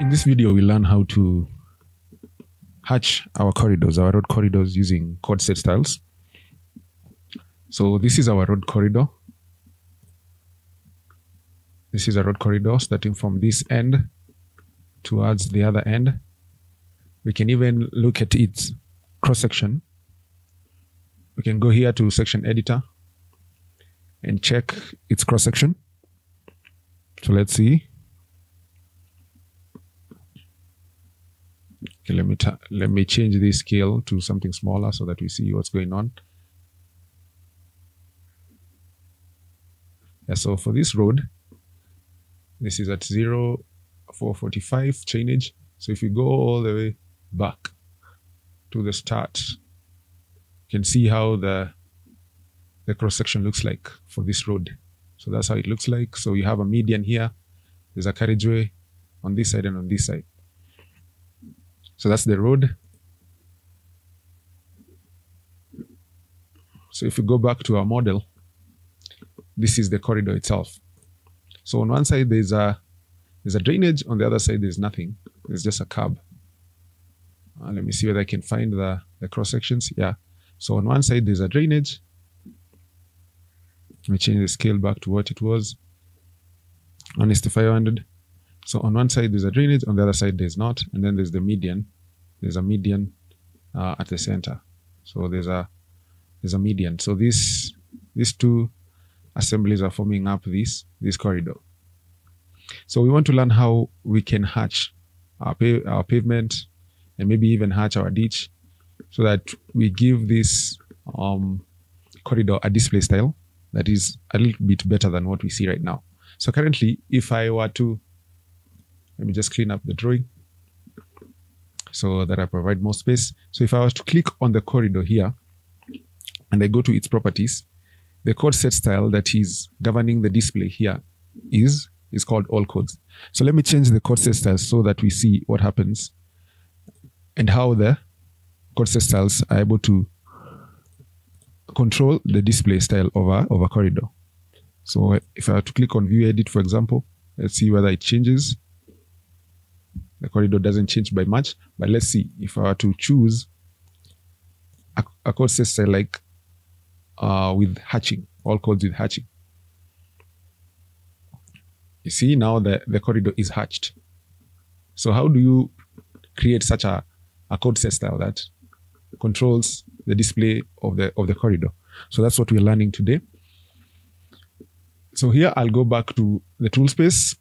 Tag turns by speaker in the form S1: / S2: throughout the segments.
S1: In this video, we learn how to hatch our corridors, our road corridors using code set styles. So this is our road corridor. This is a road corridor starting from this end towards the other end. We can even look at its cross section. We can go here to section editor and check its cross section. So let's see. Okay, let me let me change this scale to something smaller so that we see what's going on. Yeah, so for this road, this is at 0, zero four forty five chainage. So if you go all the way back to the start, you can see how the the cross section looks like for this road. So that's how it looks like. So you have a median here. There's a carriageway on this side and on this side. So that's the road. So if we go back to our model, this is the corridor itself. So on one side there's a there's a drainage, on the other side there's nothing. There's just a curb. Uh, let me see whether I can find the, the cross sections. Yeah. So on one side there's a drainage. Let me change the scale back to what it was. One is to 500. So on one side there's a drainage, on the other side there's not, and then there's the median. There's a median uh, at the center. So there's a there's a median. So these these two assemblies are forming up this this corridor. So we want to learn how we can hatch our, pa- our pavement and maybe even hatch our ditch, so that we give this um, corridor a display style that is a little bit better than what we see right now. So currently, if I were to let me just clean up the drawing so that I provide more space. So if I was to click on the corridor here and I go to its properties, the code set style that is governing the display here is is called all codes. So let me change the code set styles so that we see what happens and how the code set styles are able to control the display style over a corridor. So if I were to click on view edit, for example, let's see whether it changes the corridor doesn't change by much. But let's see if I were to choose a, a chord system like uh, with hatching, all codes with hatching. You see now the, the corridor is hatched. So how do you create such a, a code set style that controls the display of the of the corridor? So that's what we're learning today. So here I'll go back to the tool space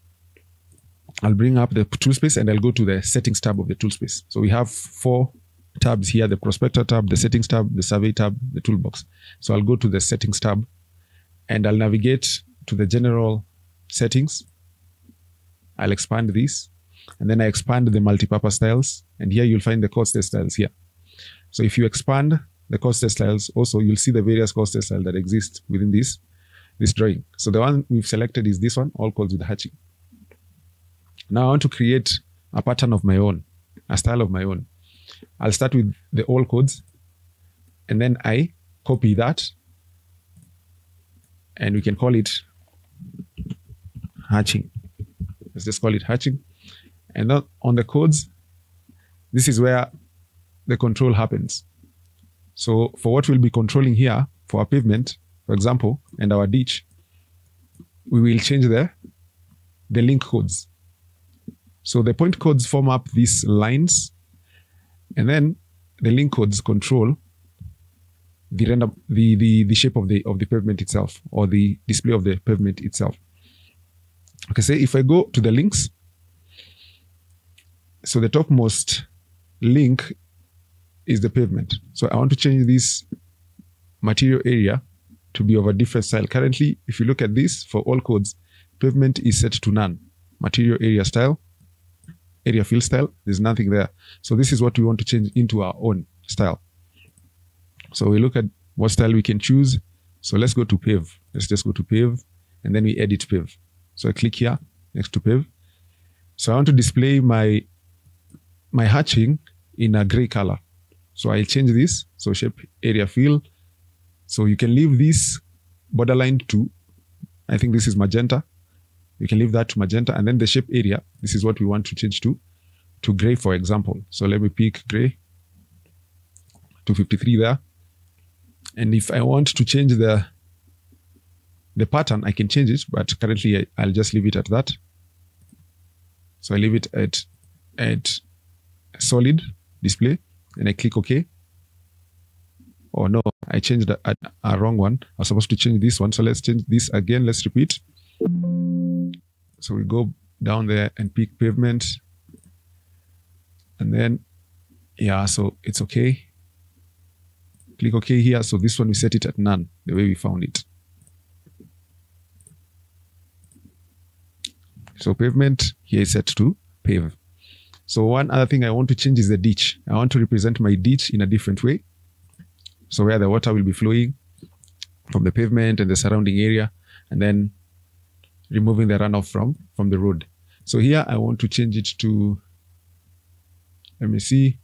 S1: I'll bring up the tool space and I'll go to the settings tab of the tool space. So we have four tabs here, the prospector tab, the settings tab, the survey tab, the toolbox. So I'll go to the settings tab and I'll navigate to the general settings. I'll expand this and then I expand the multi-purpose styles. And here you'll find the code set styles here. So if you expand the code set styles, also you'll see the various code set styles that exist within this, this drawing. So the one we've selected is this one, all codes with hatching. Now I want to create a pattern of my own, a style of my own. I'll start with the all codes and then I copy that and we can call it hatching. Let's just call it hatching. And then on the codes, this is where the control happens. So for what we'll be controlling here for our pavement, for example, and our ditch, we will change the, the link codes. So the point codes form up these lines, and then the link codes control the render the, the the shape of the of the pavement itself or the display of the pavement itself. Okay, say if I go to the links, so the topmost link is the pavement. So I want to change this material area to be of a different style. Currently, if you look at this for all codes, pavement is set to none. Material area style area fill style, there's nothing there. So this is what we want to change into our own style. So we look at what style we can choose. So let's go to pave. Let's just go to pave and then we edit pave. So I click here next to pave. So I want to display my my hatching in a gray color. So I'll change this. So shape area fill. So you can leave this borderline to, I think this is magenta. You can leave that to magenta. And then the shape area, this is what we want to change to, to gray, for example. So let me pick gray, 253 there. And if I want to change the the pattern, I can change it, but currently I'll just leave it at that. So I leave it at at solid display and I click OK. Oh no, I changed a, a, wrong one. I was supposed to change this one. So let's change this again. Let's repeat. So we go down there and pick pavement. And then, yeah, so it's okay. Click OK here. So this one we set it at none, the way we found it. So pavement here is set to pave. So one other thing I want to change is the ditch. I want to represent my ditch in a different way. So where the water will be flowing from the pavement and the surrounding area, and then removing the runoff from, from the road. So here I want to change it to, let me see.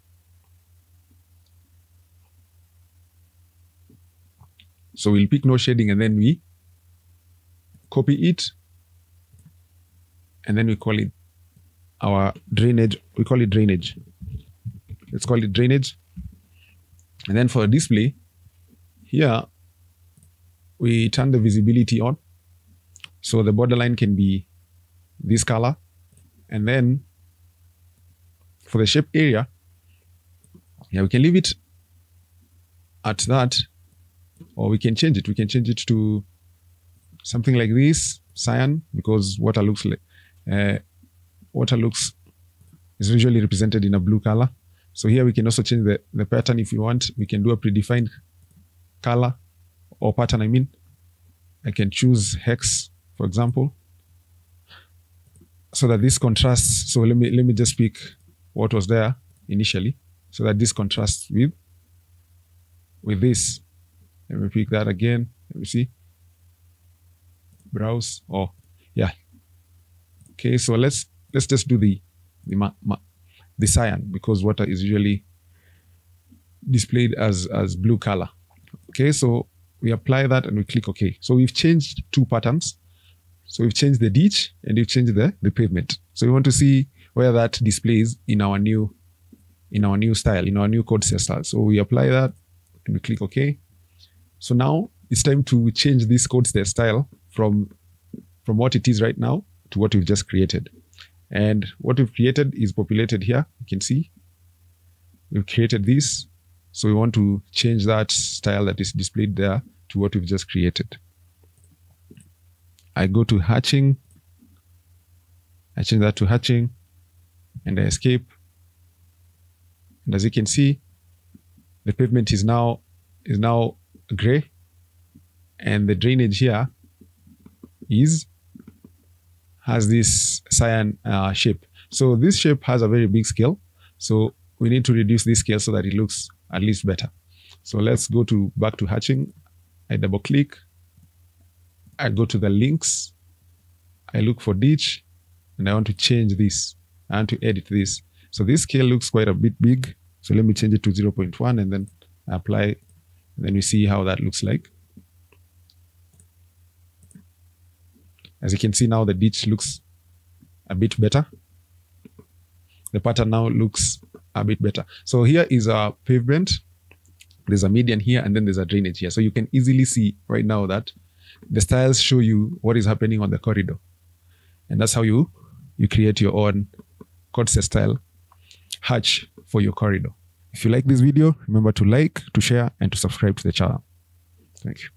S1: So we'll pick no shading and then we copy it and then we call it our drainage. We call it drainage. Let's call it drainage. And then for a display, here we turn the visibility on. So the borderline can be this color. And then for the shape area, yeah, we can leave it at that, or we can change it. We can change it to something like this, cyan, because water looks like uh, water looks is usually represented in a blue color. So here we can also change the, the pattern if we want. We can do a predefined color or pattern, I mean. I can choose hex, for example, so that this contrasts. So let me let me just pick what was there initially, so that this contrasts with with this. Let me pick that again. Let me see. Browse. Oh, yeah. Okay, so let's let's just do the the, the cyan because water is usually displayed as as blue color. Okay, so we apply that and we click OK. So we've changed two patterns. So we've changed the ditch and we've changed the the pavement. So we want to see where that displays in our new in our new style, in our new code style. So we apply that and we click OK. So now it's time to change this code set style from from what it is right now to what we've just created. And what we've created is populated here. You can see we've created this. So we want to change that style that is displayed there to what we've just created. I go to hatching. I change that to hatching and I escape. And as you can see, the pavement is now is now gray and the drainage here is has this cyan uh, shape. So this shape has a very big scale. So we need to reduce this scale so that it looks at least better. So let's go to back to hatching. I double click. I go to the links. I look for ditch and I want to change this. I want to edit this. So this scale looks quite a bit big. So let me change it to 0.1 and then apply. And then we see how that looks like. As you can see now, the ditch looks a bit better. The pattern now looks a bit better. So here is a pavement. There's a median here, and then there's a drainage here. So you can easily see right now that the styles show you what is happening on the corridor. And that's how you, you create your own code set style hatch for your corridor. If you like this video, remember to like, to share, and to subscribe to the channel. Thank you.